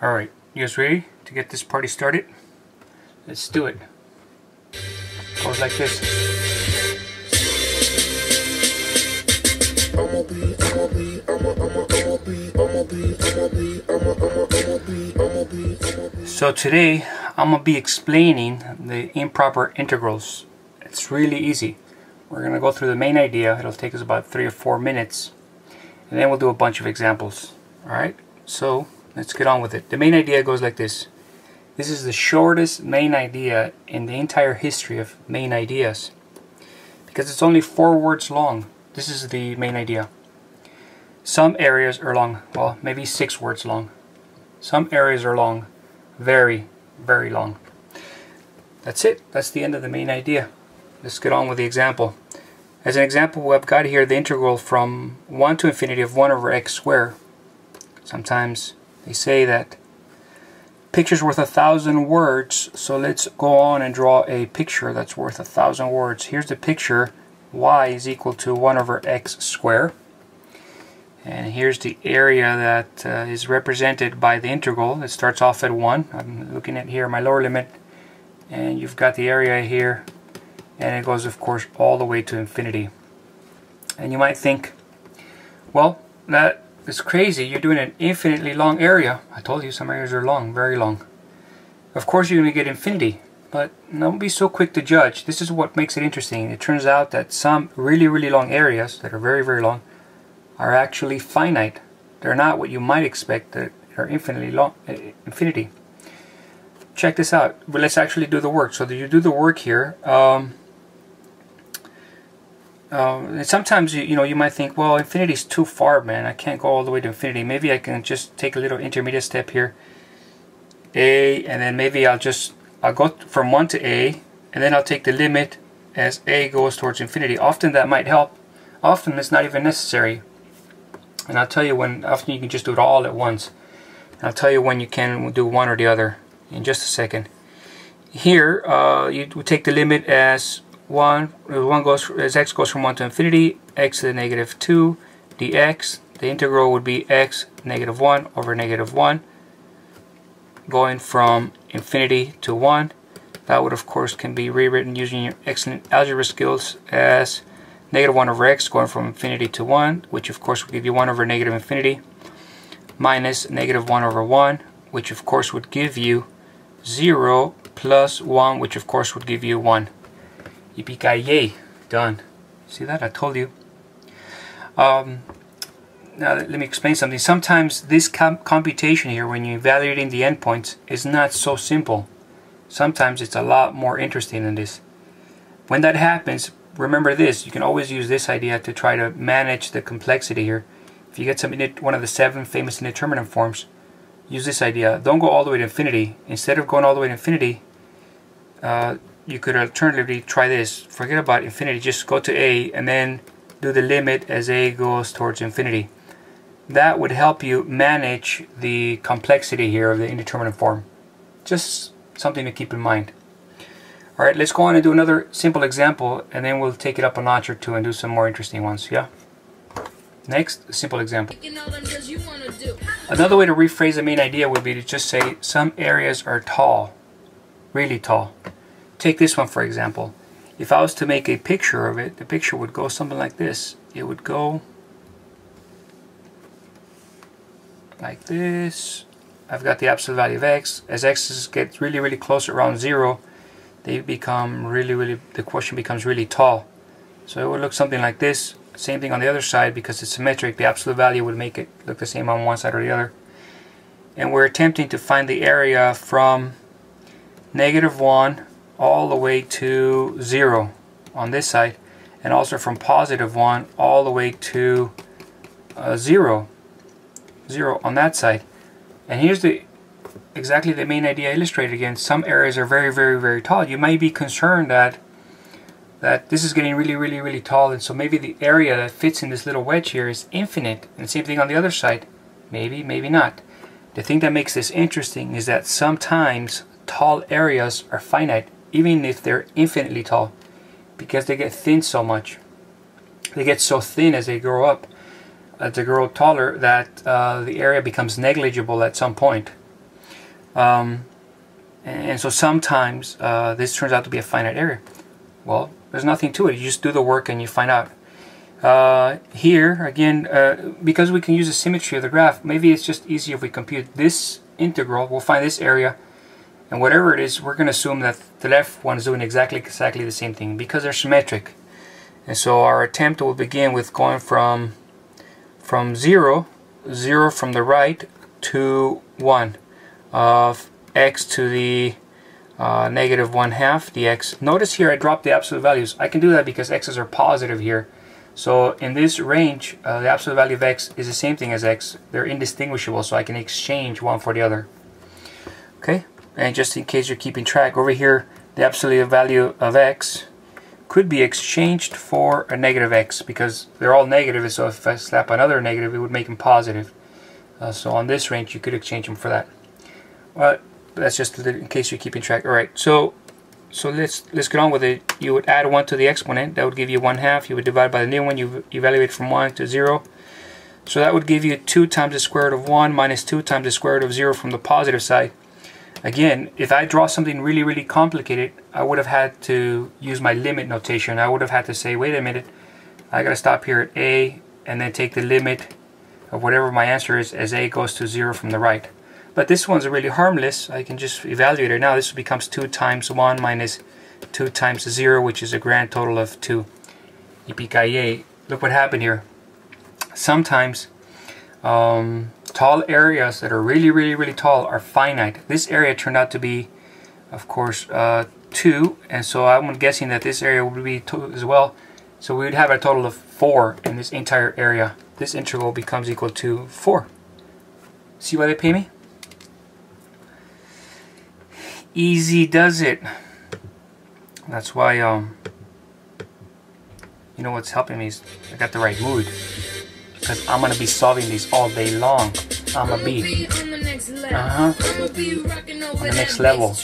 Alright, you guys ready to get this party started? Let's do it. Goes like this. So today I'm going to be explaining the improper integrals. It's really easy. We're going to go through the main idea. It'll take us about three or four minutes. And then we'll do a bunch of examples. Alright, so let's get on with it. The main idea goes like this. This is the shortest main idea in the entire history of main ideas. Because it's only four words long. This is the main idea. Some areas are long, well, maybe six words long. Some areas are long, very, very long. That's it. That's the end of the main idea. Let's get on with the example. As an example, we have got here the integral from 1 to infinity of 1 over x squared. Sometimes they say that picture's worth a thousand words, so let's go on and draw a picture that's worth a thousand words. Here's the picture. y is equal to 1 over x squared. And here's the area that uh, is represented by the integral. It starts off at 1. I'm looking at here my lower limit. And you've got the area here. And it goes, of course, all the way to infinity. And you might think, well, that is crazy. You're doing an infinitely long area. I told you some areas are long, very long. Of course you're going to get infinity. But don't be so quick to judge. This is what makes it interesting. It turns out that some really, really long areas that are very, very long are actually finite. They're not what you might expect that are infinitely long, uh, infinity. Check this out. Let's actually do the work. So you do the work here. Um, uh, sometimes you, you know you might think, well, infinity is too far, man. I can't go all the way to infinity. Maybe I can just take a little intermediate step here, a, and then maybe I'll just I'll go from one to a, and then I'll take the limit as a goes towards infinity. Often that might help. Often it's not even necessary. And I'll tell you when, often you can just do it all at once. And I'll tell you when you can do one or the other in just a second. Here, uh, you take the limit as 1, 1 goes, as x goes from 1 to infinity, x to the negative 2, dx. The integral would be x negative 1 over negative 1, going from infinity to 1. That would, of course, can be rewritten using your excellent algebra skills as negative 1 over x going from infinity to 1, which of course would give you 1 over negative infinity, minus negative 1 over 1, which of course would give you 0 plus 1, which of course would give you 1. Yippee-ki-yay. Done. See that? I told you. Um, now let me explain something. Sometimes this com computation here, when you're evaluating the endpoints, is not so simple. Sometimes it's a lot more interesting than this. When that happens, remember this, you can always use this idea to try to manage the complexity here. If you get some one of the seven famous indeterminate forms, use this idea. Don't go all the way to infinity. Instead of going all the way to infinity, uh, you could alternatively try this. Forget about infinity, just go to a and then do the limit as a goes towards infinity. That would help you manage the complexity here of the indeterminate form. Just something to keep in mind. Alright, let's go on and do another simple example and then we'll take it up a notch or two and do some more interesting ones, yeah? Next, simple example. Another way to rephrase the main idea would be to just say some areas are tall, really tall. Take this one for example. If I was to make a picture of it, the picture would go something like this. It would go like this. I've got the absolute value of x. As x gets really, really close around zero, they become really, really, the quotient becomes really tall. So it would look something like this. Same thing on the other side because it's symmetric. The absolute value would make it look the same on one side or the other. And we're attempting to find the area from negative 1 all the way to 0 on this side. And also from positive 1 all the way to uh, 0. 0 on that side. And here's the exactly the main idea illustrated again. Some areas are very, very, very tall. You might be concerned that that this is getting really, really, really tall, and so maybe the area that fits in this little wedge here is infinite. And same thing on the other side. Maybe, maybe not. The thing that makes this interesting is that sometimes tall areas are finite, even if they're infinitely tall, because they get thin so much. They get so thin as they grow up, as they grow taller, that uh, the area becomes negligible at some point. Um, and so sometimes uh, this turns out to be a finite area. Well, there's nothing to it. You just do the work and you find out. Uh, here, again, uh, because we can use the symmetry of the graph, maybe it's just easier if we compute this integral. We'll find this area, and whatever it is, we're going to assume that the left one is doing exactly exactly the same thing because they're symmetric. And so our attempt will begin with going from from 0, 0 from the right to 1 of x to the uh, negative 1 half dx. Notice here I dropped the absolute values. I can do that because x's are positive here. So in this range, uh, the absolute value of x is the same thing as x. They're indistinguishable, so I can exchange one for the other. Okay, and just in case you're keeping track, over here, the absolute value of x could be exchanged for a negative x because they're all negative, so if I slap another negative, it would make them positive. Uh, so on this range, you could exchange them for that. But that's just in case you're keeping track. All right, so so let's let's get on with it. You would add one to the exponent. That would give you one half. You would divide by the new one. You evaluate from one to zero. So that would give you 2 times the square root of 1 minus 2 times the square root of 0 from the positive side. Again, if I draw something really, really complicated, I would have had to use my limit notation. I would have had to say, wait a minute, I got to stop here at a and then take the limit of whatever my answer is as a goes to 0 from the right. But this one's really harmless. I can just evaluate it now. This becomes 2 times 1 minus 2 times 0, which is a grand total of 2. Yippee Look what happened here. Sometimes um, tall areas that are really, really, really tall are finite. This area turned out to be, of course, uh, 2. And so I'm guessing that this area would be 2 as well. So we would have a total of 4 in this entire area. This integral becomes equal to 4. See why they pay me? easy does it. That's why, um, you know what's helping me is I got the right mood. Because I'm to be solving these all day long. I'm going to be, uh-huh, on the next level.